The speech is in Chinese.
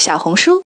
小红书。